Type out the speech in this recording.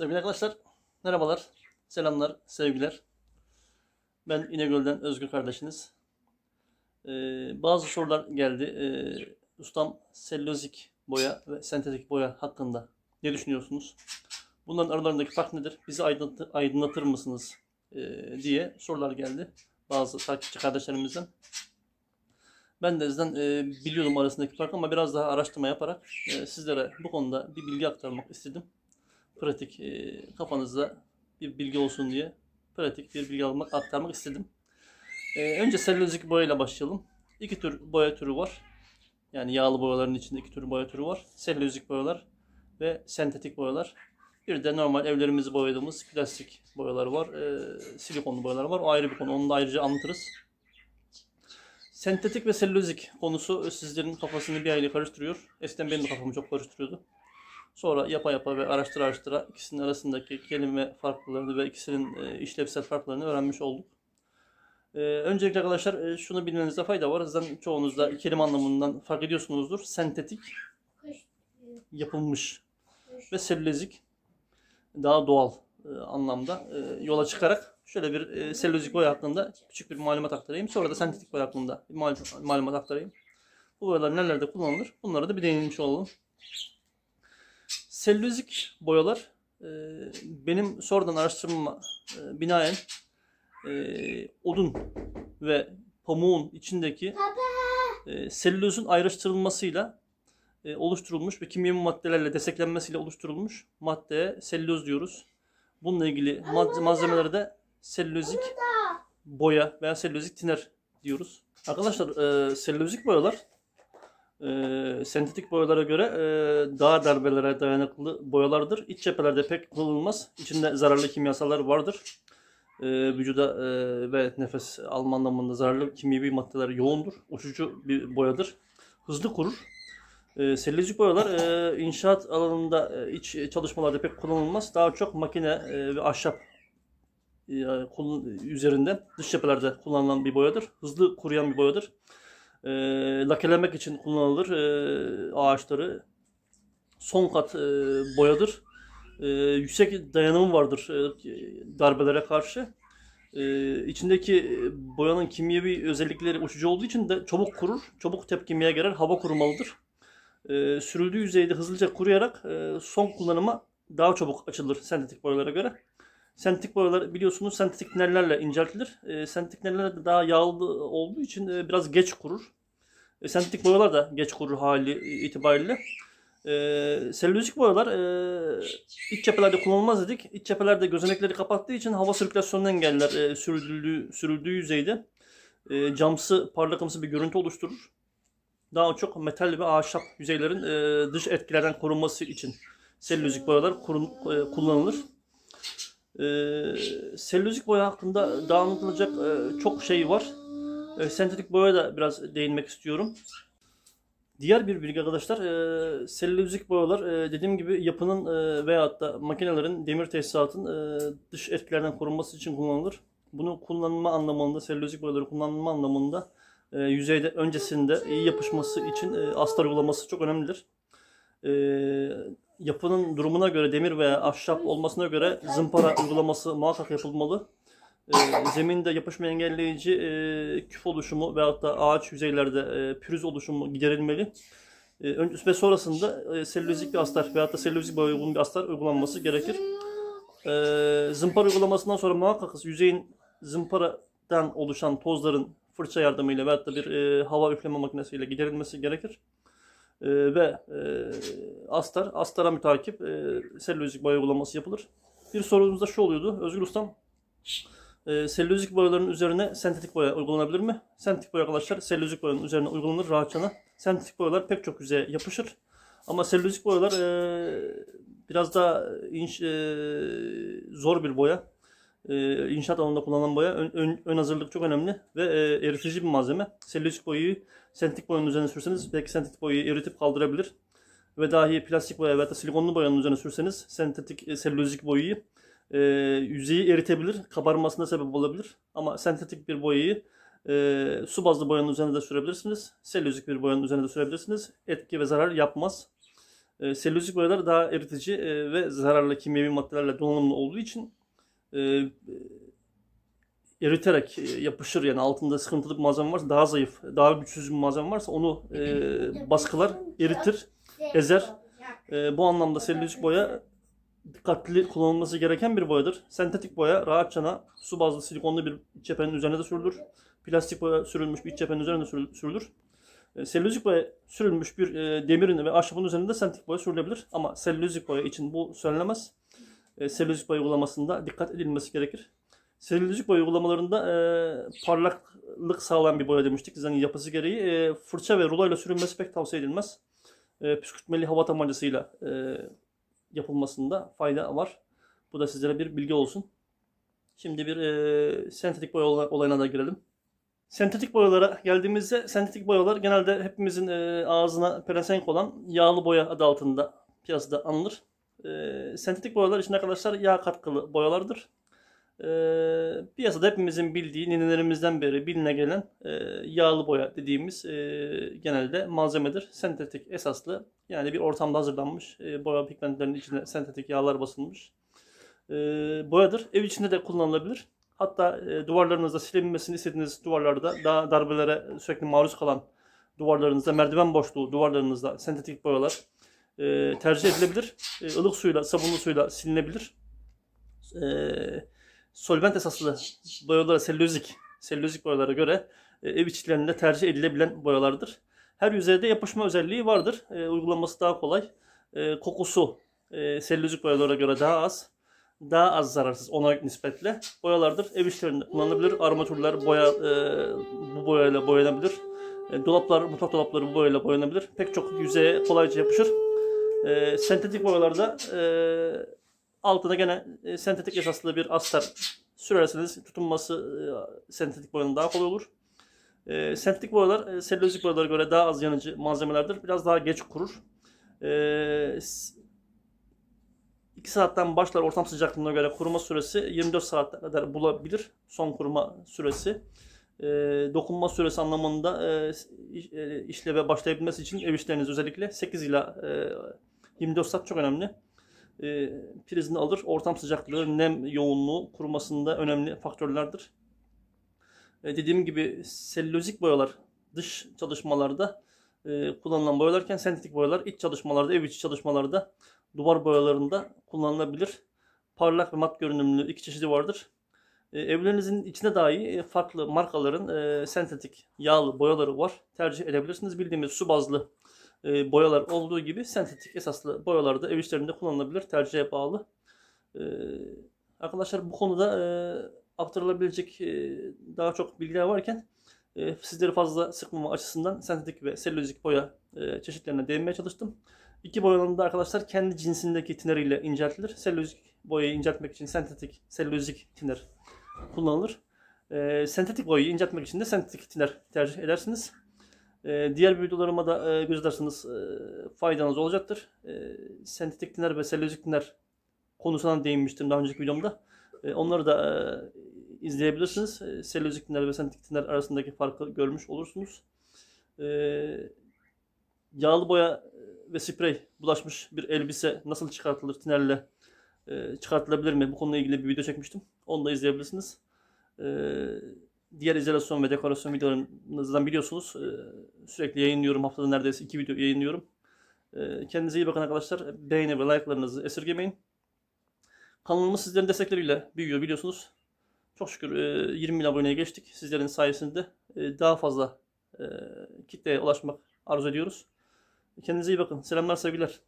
Sevgili arkadaşlar, merhabalar, selamlar, sevgiler. Ben İnegöl'den Özgür kardeşiniz. Ee, bazı sorular geldi. Ee, ustam selülozik boya ve sentetik boya hakkında ne düşünüyorsunuz? Bunların aralarındaki fark nedir? Bizi aydınlatır, aydınlatır mısınız? Ee, diye sorular geldi bazı takipçi kardeşlerimizden. Ben de sizden e, biliyordum arasındaki farkı ama biraz daha araştırma yaparak e, sizlere bu konuda bir bilgi aktarmak istedim pratik e, kafanızda bir bilgi olsun diye pratik bir bilgi almak aktarmak istedim. E, önce selülozik boyayla başlayalım. İki tür boya türü var. Yani yağlı boyaların içinde iki tür boya türü var. Selülozik boyalar ve sentetik boyalar. Bir de normal evlerimizi boyadığımız plastik boyalar var. E, silikonlu boyalar var. O ayrı bir konu. Onu da ayrıca anlatırız. Sentetik ve selülozik konusu sizlerin kafasını bir aile karıştırıyor. Eskiden benim de kafamı çok karıştırıyordu. Sonra yapa yapa ve araştıra araştıra ikisinin arasındaki kelime farklarını ve ikisinin e, işlevsel farklarını öğrenmiş olduk. E, öncelikle arkadaşlar e, şunu bilmenizde fayda var. Zaten çoğunuz da kelime anlamından fark ediyorsunuzdur. Sentetik, yapılmış ve selülozik daha doğal anlamda yola çıkarak şöyle bir e, selülozik boya hakkında küçük bir malumat aktarayım. Sonra da sentetik boya hakkında bir malum- malumat aktarayım. Bu boyalar nelerde kullanılır? Bunlara da bir değinmiş olalım. Selülozik boyalar e, benim sonradan araştırmama e, binaen e, odun ve pamuğun içindeki e, selülozun ayrıştırılmasıyla e, oluşturulmuş ve kimyevi maddelerle desteklenmesiyle oluşturulmuş maddeye selüloz diyoruz. Bununla ilgili mad- malzemelere de selülozik boya veya selülozik tiner diyoruz. Arkadaşlar e, selülozik boyalar e, sentetik boyalara göre e, daha darbelere dayanıklı boyalardır. İç cephelerde pek kullanılmaz. İçinde zararlı kimyasallar vardır. E, vücuda e, ve nefes alma anlamında zararlı kimyevi maddeler yoğundur. Uçucu bir boyadır. Hızlı kurur. E, selülozik boyalar e, inşaat alanında e, iç çalışmalarda pek kullanılmaz. Daha çok makine e, ve ahşap e, üzerinde dış cephelerde kullanılan bir boyadır. Hızlı kuruyan bir boyadır e, lakelemek için kullanılır e, ağaçları. Son kat e, boyadır. E, yüksek dayanımı vardır e, darbelere karşı. E, içindeki boyanın kimyevi özellikleri uçucu olduğu için de çabuk kurur, çabuk tepkimeye gelir, hava kurumalıdır. E, sürüldüğü yüzeyde hızlıca kuruyarak e, son kullanıma daha çabuk açılır sentetik boyalara göre. Sentetik boyalar biliyorsunuz sentetik tinerlerle inceltilir. E, sentetik tinerler de daha yağlı olduğu için e, biraz geç kurur. E, sentetik boyalar da geç kurur hali itibariyle. E, selülozik boyalar e, iç cephelerde kullanılmaz dedik. İç cephelerde gözenekleri kapattığı için hava sirkülasyonunu engeller e, sürüldüğü, sürüldüğü yüzeyde. E, camsı, parlakımsı bir görüntü oluşturur. Daha çok metal ve ahşap yüzeylerin e, dış etkilerden korunması için selülozik boyalar kurun, e, kullanılır. E, selülozik boya hakkında daha anlatılacak e, çok şey var. E, sentetik boyaya da biraz değinmek istiyorum. Diğer bir bilgi arkadaşlar, e, selülozik boyalar e, dediğim gibi yapının e, veyahut da makinelerin, demir tesisatın e, dış etkilerden korunması için kullanılır. Bunu kullanma anlamında, selülozik boyaları kullanma anlamında e, yüzeyde öncesinde iyi yapışması için e, astar uygulaması çok önemlidir. E, yapının durumuna göre demir veya ahşap olmasına göre zımpara uygulaması muhakkak yapılmalı. E, zeminde yapışma engelleyici e, küf oluşumu veyahut da ağaç yüzeylerde e, pürüz oluşumu giderilmeli. E, ve sonrasında e, selülozik bir astar veyahut da selülozik boya uygun bir astar uygulanması gerekir. E, zımpara uygulamasından sonra muhakkak yüzeyin zımparadan oluşan tozların fırça yardımıyla veyahut da bir e, hava üfleme makinesiyle giderilmesi gerekir. E, ve e, astar, astara mütakip e, selülozik boya uygulaması yapılır. Bir sorumuz da şu oluyordu. Özgür Ustam, e, selülozik boyaların üzerine sentetik boya uygulanabilir mi? Sentetik boya arkadaşlar selülozik boyanın üzerine uygulanır rahatçana. Sentetik boyalar pek çok yüzeye yapışır. Ama selülozik boyalar e, biraz daha inş, e, zor bir boya. E, inşaat alanında kullanılan boya. Ön, ön, ön hazırlık çok önemli ve e, eritici bir malzeme. Selülozik boyayı sentetik boyanın üzerine sürseniz belki sentetik boyayı eritip kaldırabilir. Ve dahi plastik boya veya da silikonlu boyanın üzerine sürseniz sentetik e, selülozik boyayı e, yüzeyi eritebilir, kabarmasına sebep olabilir. Ama sentetik bir boyayı e, su bazlı boyanın üzerine de sürebilirsiniz. Selülozik bir boyanın üzerine de sürebilirsiniz. Etki ve zarar yapmaz. E, selülozik boyalar daha eritici e, ve zararlı kimyevi maddelerle donanımlı olduğu için e, e, eriterek e, yapışır yani altında sıkıntılı bir malzeme varsa daha zayıf, daha güçsüz bir malzeme varsa onu e, baskılar, eritir, ezer. E, bu anlamda selülozik boya dikkatli kullanılması gereken bir boyadır. Sentetik boya rahatçana su bazlı silikonlu bir iç cephenin üzerine de sürülür. Plastik boya sürülmüş bir iç cephenin üzerine de sürül- sürülür. E, selülozik boya sürülmüş bir e, demirin ve ahşabın üzerinde sentetik boya sürülebilir. Ama selülozik boya için bu söylenemez. E, boya uygulamasında dikkat edilmesi gerekir. Selülozik boya uygulamalarında e, parlaklık sağlayan bir boya demiştik. Zaten yapısı gereği e, fırça ve ruloyla sürülmesi pek tavsiye edilmez. E, püskürtmeli hava tabancasıyla e, yapılmasında fayda var. Bu da sizlere bir bilgi olsun. Şimdi bir e, sentetik boya olay- olayına da girelim. Sentetik boyalara geldiğimizde sentetik boyalar genelde hepimizin e, ağzına pelesenk olan yağlı boya adı altında piyasada anılır. E, sentetik boyalar için arkadaşlar yağ katkılı boyalardır. E, piyasada hepimizin bildiği ninelerimizden beri biline gelen e, yağlı boya dediğimiz e, genelde malzemedir. Sentetik esaslı yani bir ortamda hazırlanmış e, boya pigmentlerinin içine sentetik yağlar basılmış e, boyadır. Ev içinde de kullanılabilir. Hatta e, duvarlarınızda silinmesini istediğiniz duvarlarda daha darbelere sürekli maruz kalan duvarlarınızda merdiven boşluğu duvarlarınızda sentetik boyalar e, tercih edilebilir. E, ılık suyla sabunlu suyla silinebilir. E, solvent esaslı boyalara selülozik selülozik boyalara göre e, ev içlerinde tercih edilebilen boyalardır. Her yüzeyde yapışma özelliği vardır. E, uygulaması daha kolay. E, kokusu e, selülozik boyalara göre daha az. Daha az zararsız ona nispetle boyalardır. Ev işlerinde kullanılabilir. Armatürler boya e, bu boyayla boyanabilir. E, dolaplar, mutfak dolapları bu boyayla boyanabilir. Pek çok yüzeye kolayca yapışır. E, sentetik boyalarda e, altına gene e, sentetik esaslı bir astar sürerseniz tutunması e, sentetik boyanın daha kolay olur. E, sentetik boyalar e, selülozik boyalara göre daha az yanıcı malzemelerdir. Biraz daha geç kurur. E, s- 2 saatten başlar ortam sıcaklığına göre kuruma süresi 24 saate kadar bulabilir son kuruma süresi. E, dokunma süresi anlamında e, e, işleve başlayabilmesi için ev işleriniz özellikle 8 ila e, 24 saat çok önemli. E, prizini alır. Ortam sıcaklığı, nem yoğunluğu kurumasında önemli faktörlerdir. E, dediğim gibi selülozik boyalar dış çalışmalarda e, kullanılan boyalarken sentetik boyalar iç çalışmalarda, ev içi çalışmalarda duvar boyalarında kullanılabilir. Parlak ve mat görünümlü iki çeşidi vardır. E, evlerinizin içine dahi e, farklı markaların e, sentetik yağlı boyaları var. Tercih edebilirsiniz. Bildiğimiz su bazlı e, boyalar olduğu gibi sentetik esaslı boyalar da ev işlerinde kullanılabilir. Tercihe bağlı. E, arkadaşlar bu konuda e, aktarılabilecek e, daha çok bilgiler varken e, sizleri fazla sıkmama açısından sentetik ve selülozik boya e, çeşitlerine değinmeye çalıştım. İki boyanın da arkadaşlar kendi cinsindeki tineriyle inceltilir. Selülozik boyayı inceltmek için sentetik, selülozik tiner kullanılır. E, sentetik boyayı inceltmek için de sentetik tiner tercih edersiniz. E, diğer videolarıma da e, göz ederseniz e, faydanız olacaktır. E, sentetik tiner ve selülozik tiner konusuna değinmiştim daha önceki videomda. E, onları da izleyebilirsiniz. E, selülozik tiner ve sentetik tiner arasındaki farkı görmüş olursunuz. Yağlı boya ve sprey bulaşmış bir elbise nasıl çıkartılır tinerle çıkartılabilir mi? Bu konuyla ilgili bir video çekmiştim. Onu da izleyebilirsiniz. E, diğer izolasyon ve dekorasyon videolarınızdan biliyorsunuz. E, sürekli yayınlıyorum. Haftada neredeyse iki video yayınlıyorum. E, kendinize iyi bakın arkadaşlar. Beğeni ve like'larınızı esirgemeyin. Kanalımız sizlerin destekleriyle büyüyor biliyorsunuz. Çok şükür e, 20 bin aboneye geçtik. Sizlerin sayesinde e, daha fazla e, kitleye ulaşmak arzu ediyoruz. Kendinize iyi bakın. Selamlar, sevgiler.